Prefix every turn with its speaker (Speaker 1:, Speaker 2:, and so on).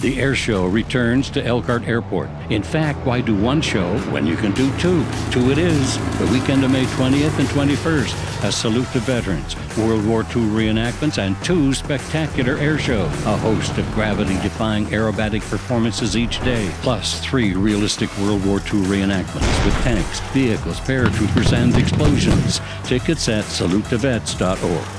Speaker 1: The air show returns to Elkhart Airport. In fact, why do one show when you can do two? Two it is, the weekend of May 20th and 21st. A salute to veterans, World War II reenactments, and two spectacular air shows. A host of gravity-defying aerobatic performances each day, plus three realistic World War II reenactments with tanks, vehicles, paratroopers, and explosions. Tickets at salutetovets.org.